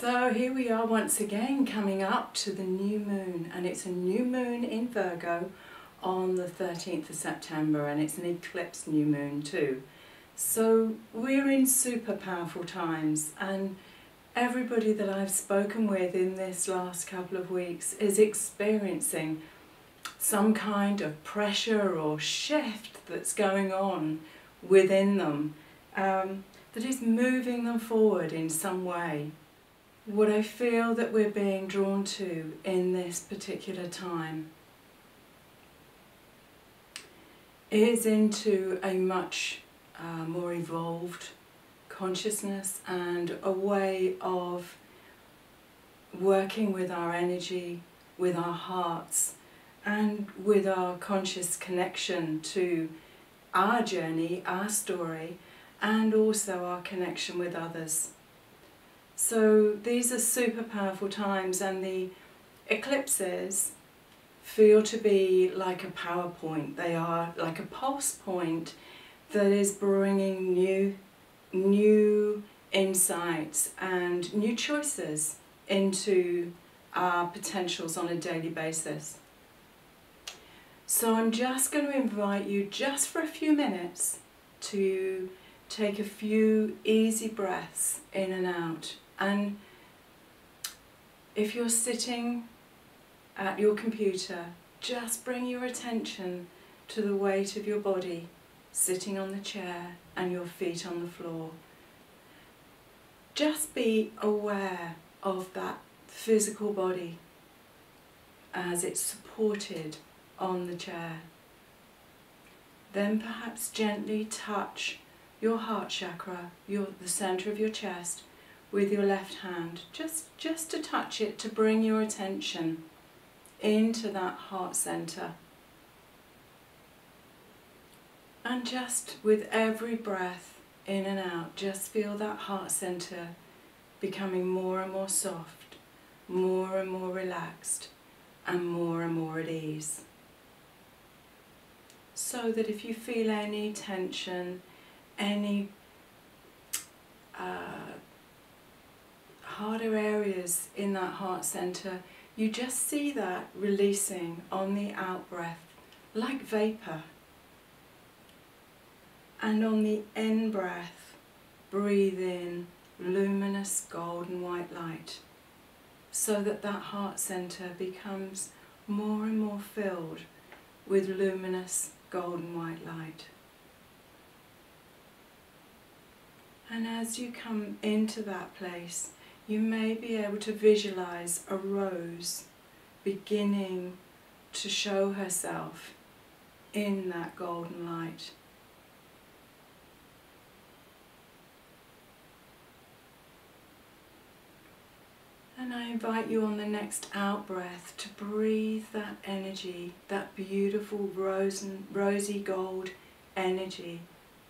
So here we are once again coming up to the new moon and it's a new moon in Virgo on the 13th of September and it's an eclipse new moon too. So we're in super powerful times and everybody that I've spoken with in this last couple of weeks is experiencing some kind of pressure or shift that's going on within them um, that is moving them forward in some way what I feel that we're being drawn to in this particular time is into a much uh, more evolved consciousness and a way of working with our energy, with our hearts, and with our conscious connection to our journey, our story, and also our connection with others. So these are super powerful times and the eclipses feel to be like a PowerPoint. They are like a pulse point that is bringing new, new insights and new choices into our potentials on a daily basis. So I'm just going to invite you just for a few minutes to take a few easy breaths in and out and if you're sitting at your computer, just bring your attention to the weight of your body sitting on the chair and your feet on the floor. Just be aware of that physical body as it's supported on the chair. Then perhaps gently touch your heart chakra, your, the center of your chest, with your left hand, just, just to touch it, to bring your attention into that heart center. And just with every breath in and out, just feel that heart center becoming more and more soft, more and more relaxed, and more and more at ease. So that if you feel any tension, any uh, harder areas in that heart center, you just see that releasing on the out breath, like vapor. And on the in breath, breathe in luminous golden white light, so that that heart center becomes more and more filled with luminous golden white light. And as you come into that place, you may be able to visualize a rose beginning to show herself in that golden light. And I invite you on the next out breath to breathe that energy, that beautiful rosy gold energy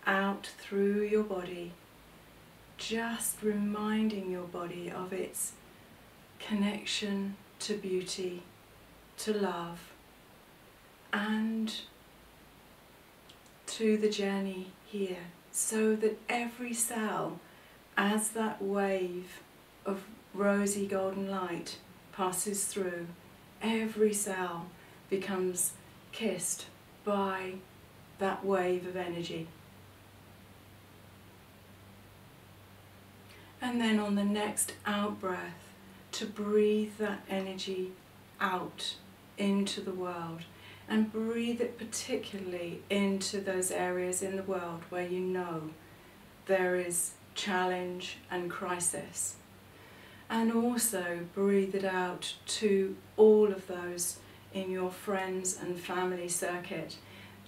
out through your body just reminding your body of its connection to beauty, to love, and to the journey here, so that every cell, as that wave of rosy golden light passes through, every cell becomes kissed by that wave of energy. And then on the next out breath, to breathe that energy out into the world and breathe it particularly into those areas in the world where you know there is challenge and crisis. And also breathe it out to all of those in your friends and family circuit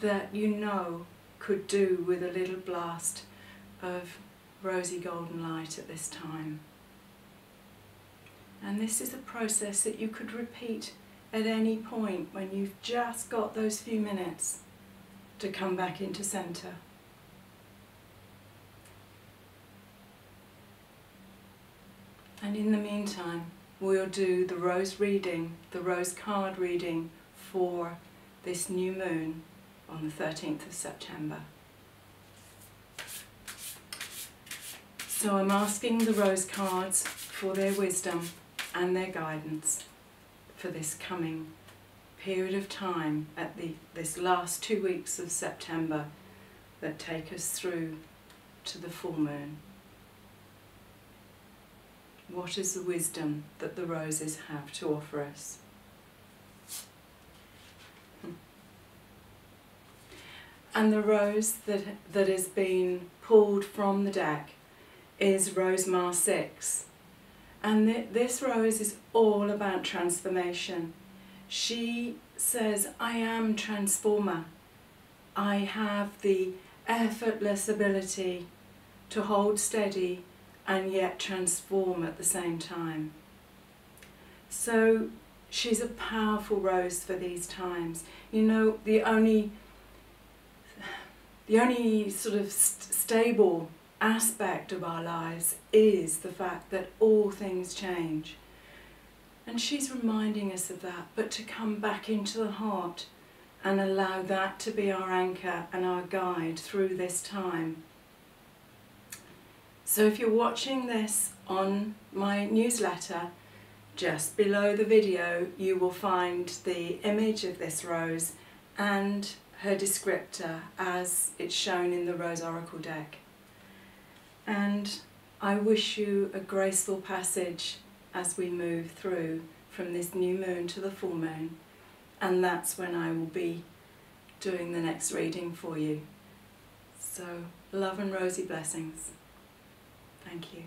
that you know could do with a little blast of rosy golden light at this time. And this is a process that you could repeat at any point when you've just got those few minutes to come back into centre. And in the meantime, we'll do the rose reading, the rose card reading for this new moon on the 13th of September. So I'm asking the rose cards for their wisdom and their guidance for this coming period of time at the this last two weeks of September that take us through to the full moon. What is the wisdom that the roses have to offer us? And the rose that, that has been pulled from the deck is Rose Mar 6. And th this rose is all about transformation. She says, I am transformer. I have the effortless ability to hold steady and yet transform at the same time. So she's a powerful rose for these times. You know, the only the only sort of st stable aspect of our lives is the fact that all things change. And she's reminding us of that, but to come back into the heart and allow that to be our anchor and our guide through this time. So if you're watching this on my newsletter, just below the video you will find the image of this rose and her descriptor as it's shown in the Rose Oracle deck. And I wish you a graceful passage as we move through from this new moon to the full moon. And that's when I will be doing the next reading for you. So, love and rosy blessings. Thank you.